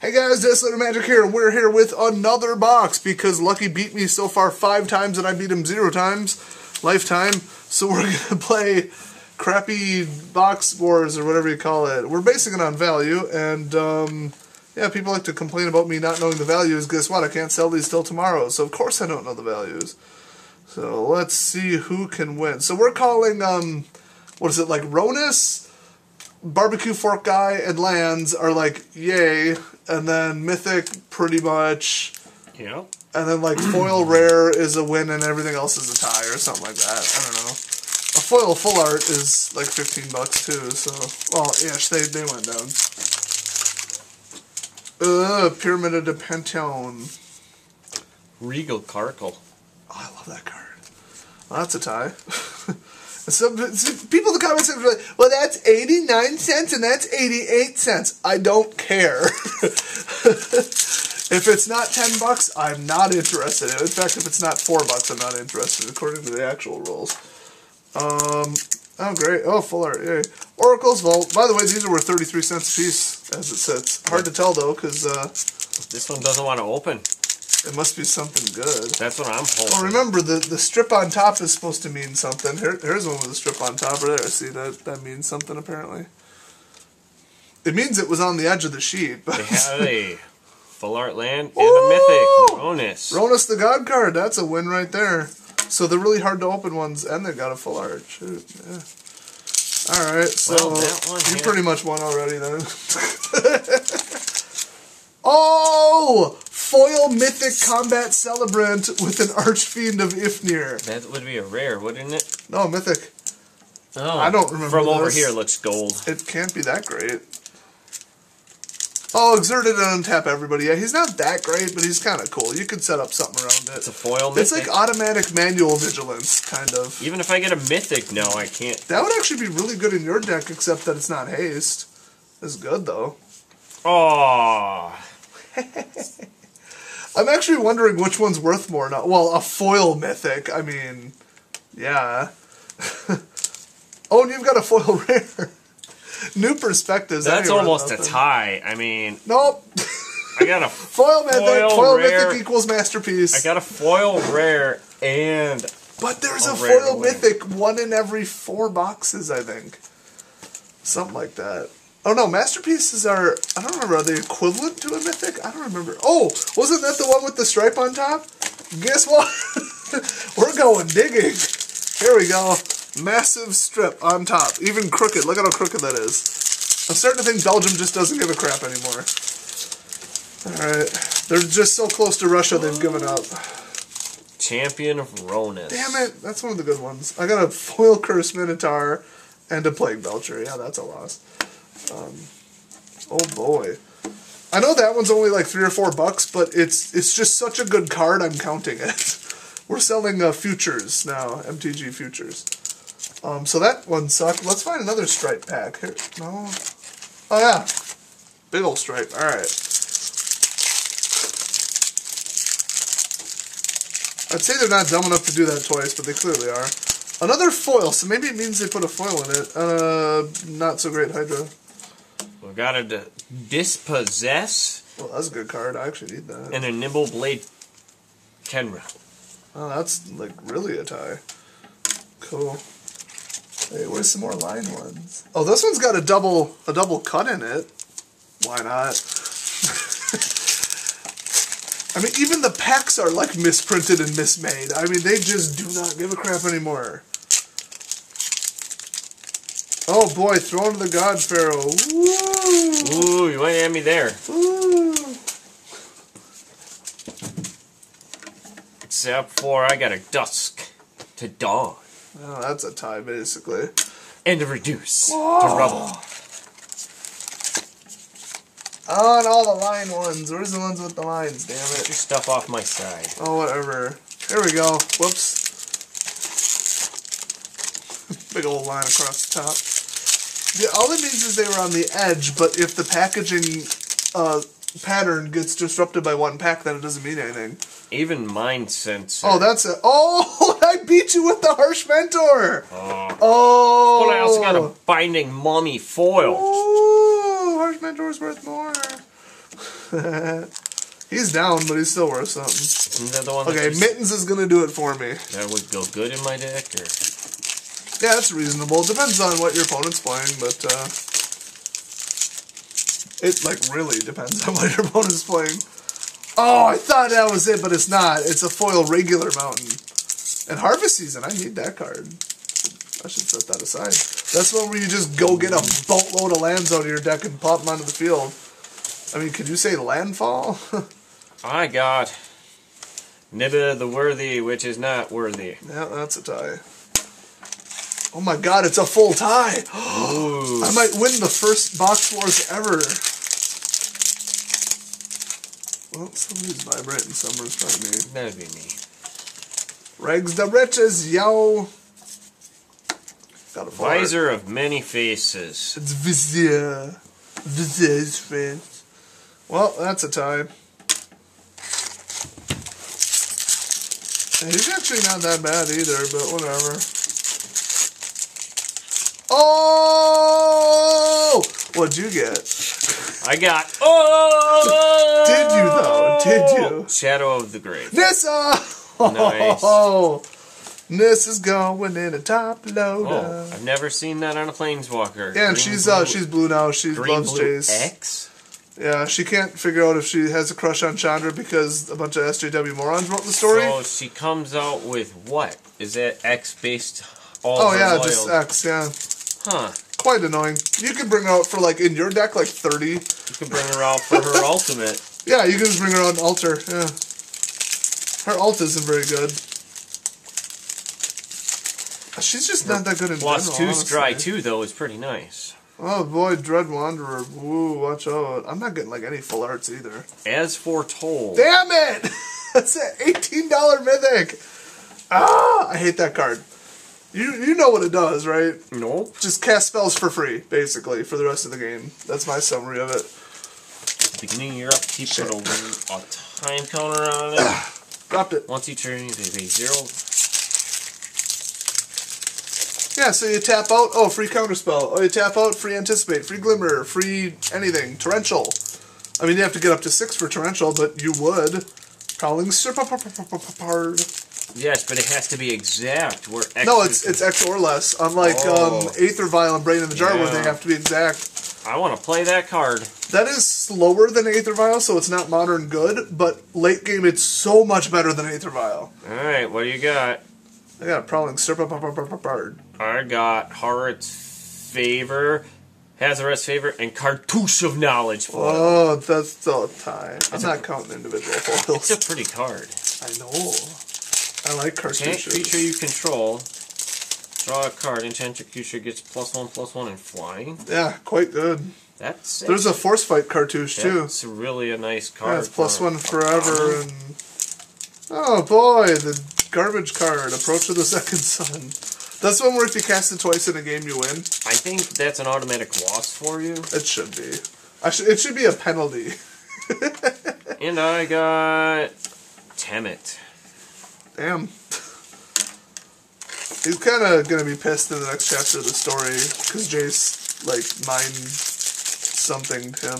Hey guys, Desolator Magic here, and we're here with another box because Lucky beat me so far five times and I beat him zero times, lifetime. So we're gonna play crappy box wars or whatever you call it. We're basing it on value, and um, yeah, people like to complain about me not knowing the values. Guess what? I can't sell these till tomorrow, so of course I don't know the values. So let's see who can win. So we're calling um, what is it like Rhonas? Barbecue fork guy and lands are like yay, and then mythic pretty much, Yeah. and then like foil rare is a win and everything else is a tie or something like that. I don't know. A foil full art is like fifteen bucks too. So well, ish they they went down. Ugh, Pyramid of the Pantheon. Regal Caracal. Oh, I love that card. Well, that's a tie. Some people in the comments are like, well, that's 89 cents and that's 88 cents. I don't care. if it's not 10 bucks, I'm not interested. In fact, if it's not 4 bucks, I'm not interested, according to the actual rules. Um, oh, great. Oh, full art. Yay. Oracle's Vault. By the way, these are worth 33 cents a piece as it sits. Hard to tell, though, because uh, This one doesn't want to open. It must be something good. That's what I'm hoping. Oh, remember the the strip on top is supposed to mean something. Here, here's one with a strip on top right there. See that that means something apparently. It means it was on the edge of the sheet. But a full art land and Ooh! a mythic bonus. Rhonas the God card. That's a win right there. So the really hard to open ones, and they've got a full art. Shoot, yeah. All right, so Well, you pretty much won already then. oh, foil mythic combat celebrant with an archfiend of Ifnir. That would be a rare, wouldn't it? No, mythic. Oh, I don't remember From over here, it looks gold. It can't be that great. Oh, exerted and untap everybody. Yeah, he's not that great, but he's kind of cool. You could set up something around it. It's a foil It's mythic. like automatic manual vigilance, kind of. Even if I get a mythic, no, I can't. That would actually be really good in your deck, except that it's not haste. It's good though. Oh, I'm actually wondering which one's worth more now. Well, a foil mythic. I mean, yeah. oh, and you've got a foil rare. New perspectives. that's almost a tie. I mean, Nope. I got a Foil mythic. Foil Foil, rare. mythic equals masterpiece. I got a foil rare and but there's a a foil mythic one in every four boxes, I think. Something like that. Oh no, masterpieces are. I don't remember. Are they equivalent to a mythic? I don't remember. Oh, wasn't that the one with the stripe on top? Guess what? We're going digging. Here we go. Massive strip on top. Even crooked. Look at how crooked that is. I'm starting to think Belgium just doesn't give a crap anymore. Alright. They're just so close to Russia, they've given up. champion of Rhonas. Damn it, that's one of the good ones. I got a foil curse minotaur and a plague belcher. Yeah, that's a loss. Um, oh boy, I know that one's only like three or four bucks, but it's it's just such a good card. I'm counting it. We're selling uh, futures now, MTG futures. Um, so that one sucked. Let's find another stripe pack. Here, no. Oh yeah, big old stripe. All right. I'd say they're not dumb enough to do that twice, but they clearly are. Another foil, so maybe it means they put a foil in it. Uh, not so great Hydra. Got a dispossess Well, that's a good card. I actually need that. and a nimble blade Khenra. Oh, that's like really a tie. Cool. Hey, where's some more line ones? Oh, this one's got a double a double cut in it. Why not? I mean, even the packs are like misprinted and mismade. I mean, they just do not give a crap anymore. Oh boy, Throne of the God Pharaoh. Woo! Ooh, you went at me there. Woo! Except for I got a dusk to dawn Oh, that's a tie, basically. and a reduce to rubble. Oh, and all the line ones. Where's the ones with the lines? Damn Get it. your stuff off my side. Oh, whatever. Here we go. Whoops. Big old line across the top. Yeah, all it means is they were on the edge, but if the packaging uh, pattern gets disrupted by one pack, then it doesn't mean anything. Even mind sensor. Oh, that's a. Oh, I beat you with the harsh mentor. Oh. Oh. But I also got a binding mummy foil. Ooh, harsh mentor's worth more. He's down, but he's still worth something. Isn't that the one Okay, Mittens is gonna do it for me. that would go good in my deck? Or Yeah, that's reasonable. Depends on what your opponent's playing, but uh, it like really depends on what your opponent's playing. Oh, I thought that was it, but it's not. It's a foil regular mountain. And harvest season, I need that card. I should set that aside. That's one where you just go get a boatload of lands out of your deck and pop them onto the field. I mean, could you say landfall? I got Neheb the Worthy, which is not worthy. yeah, that's a tie. Oh my god, it's a full tie! Ooh. I might win the first box wars ever. Well, somebody's vibrating somewhere. It's probably me. That'd be me. Rags the riches, yo! Got a. Visor of many faces. It's Vizier. Vizier's friends. Well, that's a tie. He's actually not that bad either, but whatever. Oh! What'd you get? I got. Oh! Did you, though? Did you? Shadow of the Grave. Nissa! Nice. Oh, Nissa's going in a top loader. Oh, I've never seen that on a planeswalker. yeah, and Green, she's blue, uh she's blue now. She green loves blue Jace. X. Yeah, she can't figure out if she has a crush on Chandra because a bunch of SJW morons wrote the story. So she comes out with what? Is that X based? All oh yeah, loyal- just X. Yeah, Huh. quite annoying. You can bring her out for like in your deck like thirty. You can bring her out for her ultimate. Yeah, you can just bring her out an altar. Yeah, her alt isn't very good. She's just not that good in Plus general. two Stry honestly. two though is pretty nice. Oh boy, Dread Wanderer. Woo, watch out. I'm not getting like any full arts either. As foretold. Damn it! That's an eighteen dollar mythic. Ah, I hate that card. You you know what it does, right? Nope. Just cast spells for free, basically, for the rest of the game. That's my summary of it. Beginning of your upkeep, put a, a time counter on it. Ah, Dropped it. Once you turn, you pay zero. Yeah, so you tap out. Oh, free counterspell. Oh, you tap out. Free anticipate. Free glimmer. Free anything. Torrential. I mean, you have to get up to six for torrential, but you would. Prowling Serpopard. Yes, but it has to be exact. Where X No, it's it's X or less. Unlike Oh. um, Aether Vial and Brain in the Jar, where they have to be exact. I want to play that card. That is slower than Aether Vial, so it's not modern good. But late game, it's so much better than Aether Vial. All right, what do you got? I got a Prowling Serpopard. I got Heart's Favor, Hazoret's Favor, and Cartouche of Knowledge. Oh, that's a tie. I'm not counting individual foils. It's a pretty card. I know. I like Tank cartouches. creature you control. Draw a card. Enchanted creature gets plus one, plus one, and flying. Yeah, quite good. That's There's a Force Fight cartouche too. It's really a nice card. Yeah, it's plus one forever and oh boy, the garbage card, Approach of the Second Sun. That's one where if you cast it twice in a game, you win. I think that's an automatic loss for you. It should be. I should. It should be a penalty. And I got Temmet. Damn. He's kind of gonna be pissed in the next chapter of the story because Jace like mind something him.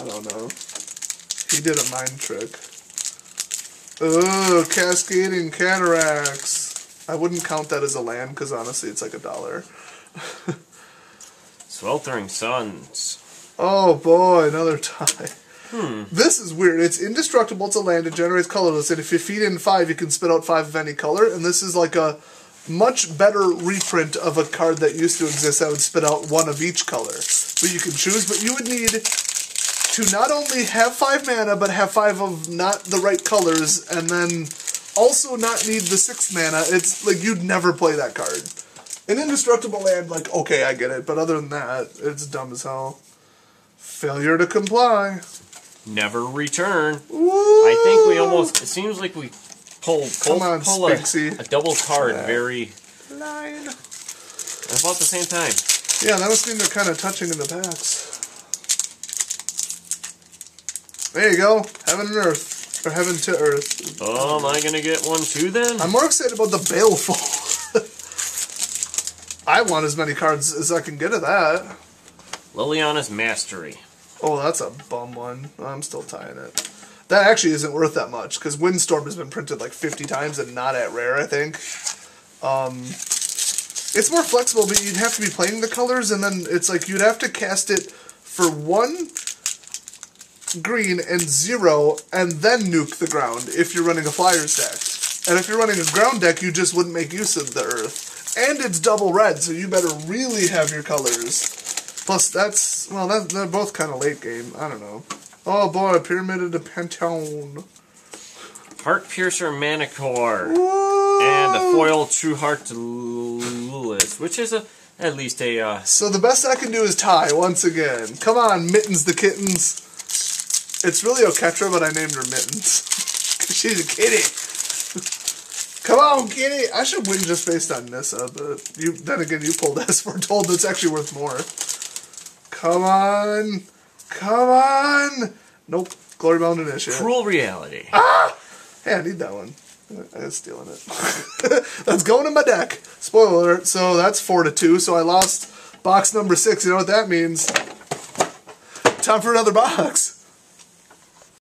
I don't know. He did a mind trick. Oh, cascading cataracts. I wouldn't count that as a land because honestly, it's like a dollar. Sweltering Suns. Oh boy, another tie. Hmm. This is weird. It's indestructible. It's a land. It generates colorless, and if you feed in five, you can spit out five of any color. And this is like a much better reprint of a card that used to exist that would spit out one of each color. But you can choose. But you would need to not only have five mana, but have five of not the right colors, and then also not need the six mana. It's like you'd never play that card. An indestructible land, like okay, I get it, but other than that, it's dumb as hell. Failure to comply. Never return. Woo! I think we almost. It seems like we pull Come on, pull a, a double card Yeah. very Line. about the same time. Yeah, that must mean they're kind of touching in the backs. There you go, heaven and earth, or heaven to earth. Oh, am I gonna get one too then? I'm more excited about the baleful. I want as many cards as I can get of that. Liliana's Mastery. Oh, that's a bum one. I'm still tying it. That actually isn't worth that much because Windstorm has been printed like 50 times and not at rare, I think. Um, it's more flexible, but you'd have to be playing the colors, and then it's like you'd have to cast it for one green and zero, and then nuke the ground if you're running a Flyers deck. And if you're running a ground deck, you just wouldn't make use of the Earth. And it's double red, so you better really have your colors. Plus, that's, well, that, they're both kind of late game. I don't know. Oh boy, Pyramid of the Pantheon. Heart Piercer Manticore. And a foil True Heart Lilith, which is a at least a uh, So the best I can do is tie once again. Come on, Mittens the Kittens. It's really Oketra, but I named her Mittens. Because she's a kitty. Come on, kitty. I should win just based on Nissa, but you then again, you pulled S. We're told that's actually worth more. Come on. Come on. Nope. Glory Bound Initiate. cruel reality. Ah! Hey, I need that one. I'm stealing it. that's going in my deck. Spoiler alert. So that's four to two. So I lost box number six. You know what that means? Time for another box.